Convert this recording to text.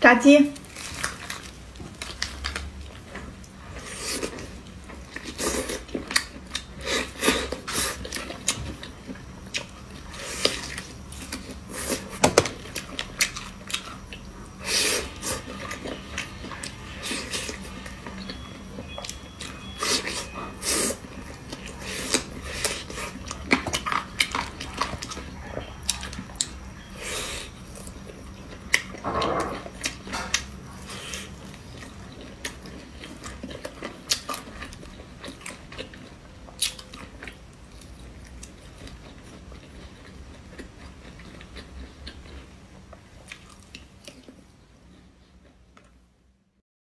炸鸡。